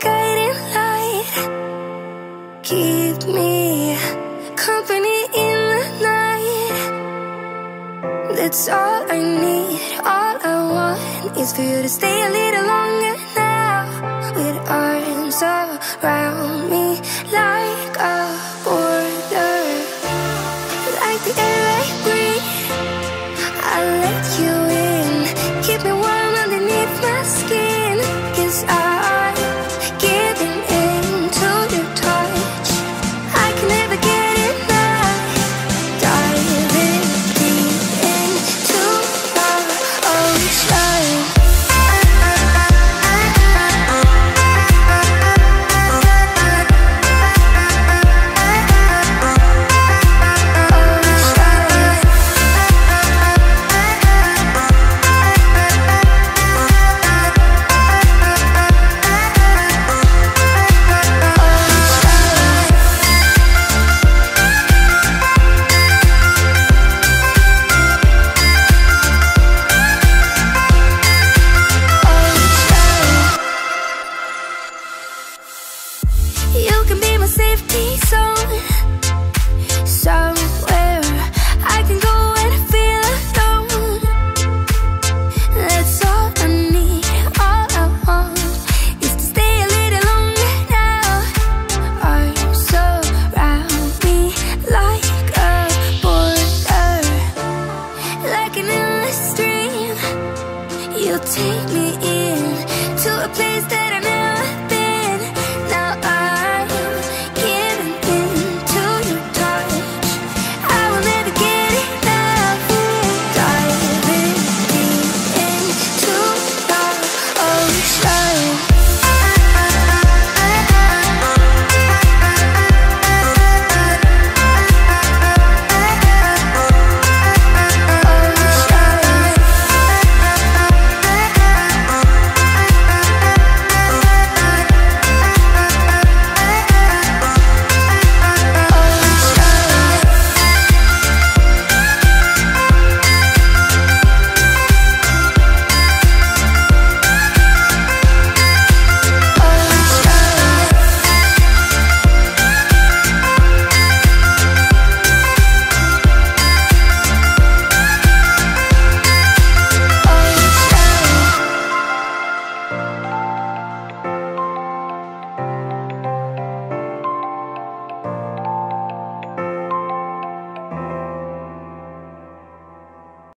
guiding light. Keep me company in the night. That's all I need. All I want is for you to stay a little longer now. With arms around me like a border, like the air take me in to a place that